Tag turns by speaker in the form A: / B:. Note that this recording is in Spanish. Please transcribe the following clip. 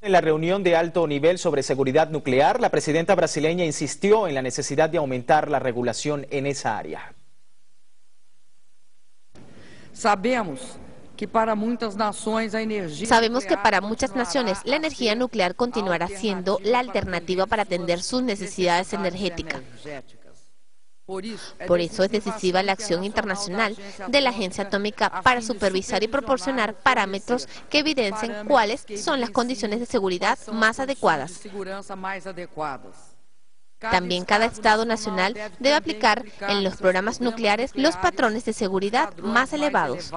A: En la reunión de alto nivel sobre seguridad nuclear, la presidenta brasileña insistió en la necesidad de aumentar la regulación en esa área.
B: Sabemos que para muchas naciones la energía
C: Sabemos que para muchas naciones la energía nuclear continuará siendo la alternativa para atender sus necesidades energéticas. Por eso es decisiva la acción internacional de la Agencia Atómica para supervisar y proporcionar parámetros que evidencien cuáles son las condiciones de seguridad más adecuadas. También cada Estado nacional debe aplicar en los programas nucleares los patrones de seguridad más elevados.